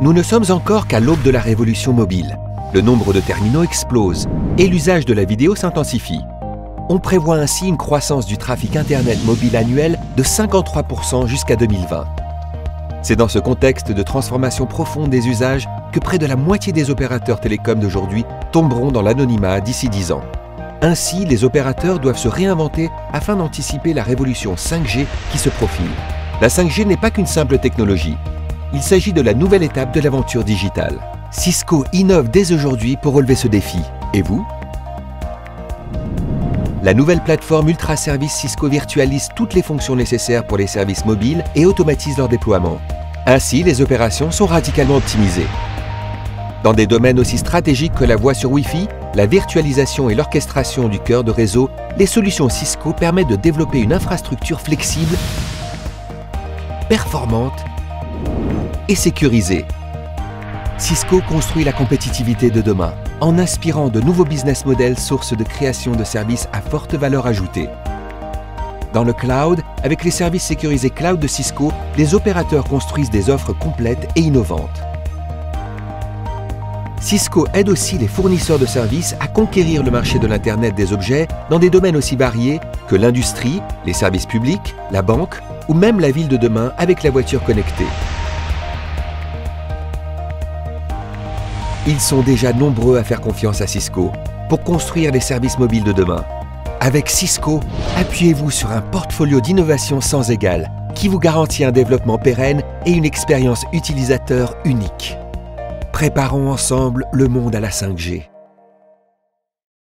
Nous ne sommes encore qu'à l'aube de la révolution mobile. Le nombre de terminaux explose et l'usage de la vidéo s'intensifie. On prévoit ainsi une croissance du trafic Internet mobile annuel de 53% jusqu'à 2020. C'est dans ce contexte de transformation profonde des usages que près de la moitié des opérateurs télécoms d'aujourd'hui tomberont dans l'anonymat d'ici 10 ans. Ainsi, les opérateurs doivent se réinventer afin d'anticiper la révolution 5G qui se profile. La 5G n'est pas qu'une simple technologie. Il s'agit de la nouvelle étape de l'aventure digitale. Cisco innove dès aujourd'hui pour relever ce défi. Et vous? La nouvelle plateforme Ultra Service Cisco virtualise toutes les fonctions nécessaires pour les services mobiles et automatise leur déploiement. Ainsi, les opérations sont radicalement optimisées. Dans des domaines aussi stratégiques que la voix sur Wi-Fi, la virtualisation et l'orchestration du cœur de réseau, les solutions Cisco permettent de développer une infrastructure flexible, performante et sécurisée. Cisco construit la compétitivité de demain en inspirant de nouveaux business models sources de création de services à forte valeur ajoutée. Dans le cloud, avec les services sécurisés cloud de Cisco, les opérateurs construisent des offres complètes et innovantes. Cisco aide aussi les fournisseurs de services à conquérir le marché de l'Internet des objets dans des domaines aussi variés que l'industrie, les services publics, la banque ou même la ville de demain avec la voiture connectée. Ils sont déjà nombreux à faire confiance à Cisco pour construire les services mobiles de demain. Avec Cisco, appuyez-vous sur un portfolio d'innovation sans égal qui vous garantit un développement pérenne et une expérience utilisateur unique. Préparons ensemble le monde à la 5G.